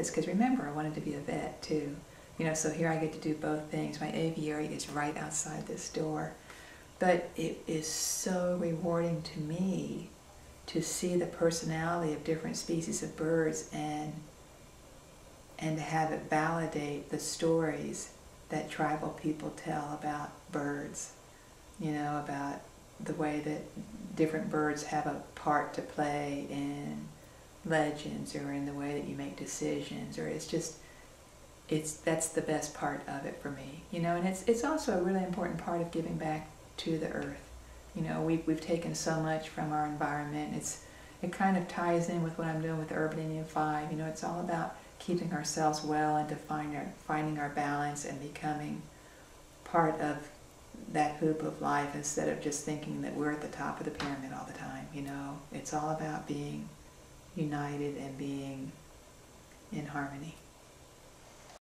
this because remember, I wanted to be a vet too. You know, so here I get to do both things. My aviary is right outside this door. But it is so rewarding to me to see the personality of different species of birds and and to have it validate the stories that tribal people tell about birds. You know, about the way that different birds have a part to play in legends or in the way that you make decisions or it's just it's that's the best part of it for me you know? And it's it's also a really important part of giving back to the earth. You know we've, we've taken so much from our environment it's it kind of ties in with what i'm doing with urban indian 5 you know it's all about keeping ourselves well and find our, finding our balance and becoming part of that hoop of life instead of just thinking that we're at the top of the pyramid all the time you know? It's all about being united and being in harmony